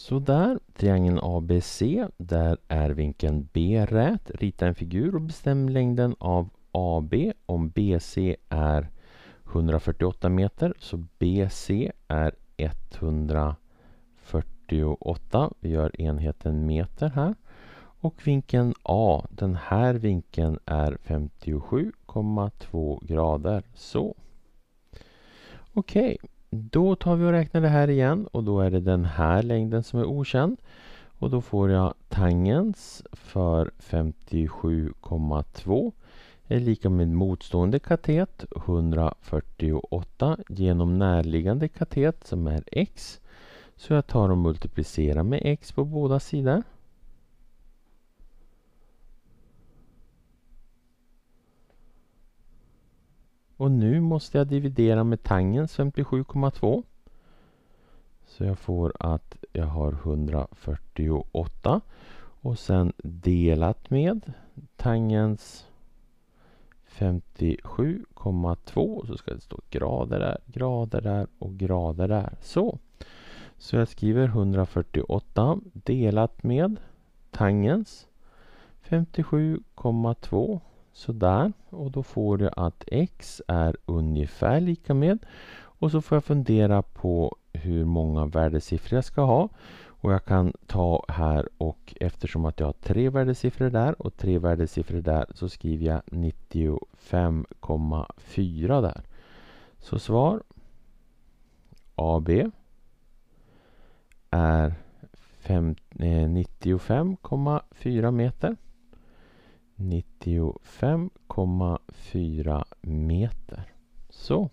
Sådär, triangeln ABC, där är vinkeln B rät. Rita en figur och bestäm längden av AB om BC är 148 meter. Så BC är 148. Vi gör enheten meter här. Och vinkeln A, den här vinkeln är 57,2 grader. Så. Okej, okay. Då tar vi och räknar det här igen och då är det den här längden som är okänd. Och då får jag tangens för 57,2 är lika med motstående katet 148 genom närliggande katet som är x. Så jag tar och multiplicerar med x på båda sidor. Och nu måste jag dividera med tangens 57,2. Så jag får att jag har 148. Och sen delat med tangens 57,2. Så ska det stå grader där, grader där och grader där. Så. Så jag skriver 148 delat med tangens 57,2 Sådär. Och då får jag att x är ungefär lika med. Och så får jag fundera på hur många värdesiffror jag ska ha. Och jag kan ta här och eftersom att jag har tre värdesiffror där och tre värdesiffror där så skriver jag 95,4 där. Så svar AB är 95,4 eh, meter. 95,4 meter. Så.